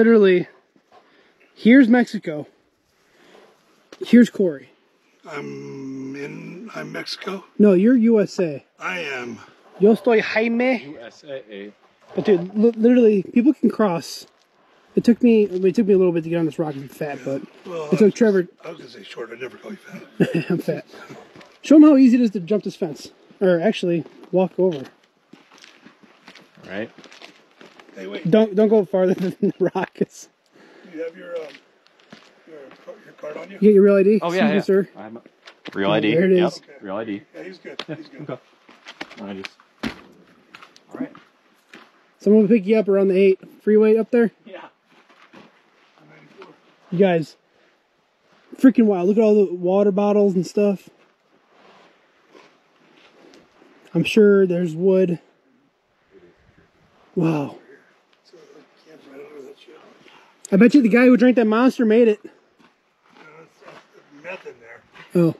Literally, here's Mexico. Here's Corey. I'm in. I'm Mexico. No, you're USA. I am. Yo estoy Jaime. USA. But dude, li- literally, people can cross. It took me. I mean, it took me a little bit to get on this rock and be fat, but Well, it took Trevor. I was gonna say short. I never call you fat. I'm fat. Show them how easy it is to jump this fence, or actually walk over. Right? Hey, wait. Don't don't go farther than the rock. It's, you have your um, your, your card on you? you get your real ID. Oh, Excuse yeah, me, yeah. sir. I'm a- Real ID. There it Yep. is. Real ID. Yeah, he's good. He's good. Okay. I just. All right. Someone will pick you up around the eight freeway up there. Yeah. You guys, freaking wild! Look at all the water bottles and stuff. I'm sure there's wood. Wow. I bet you the guy who drank that monster made it. Uh, meth in there. Oh,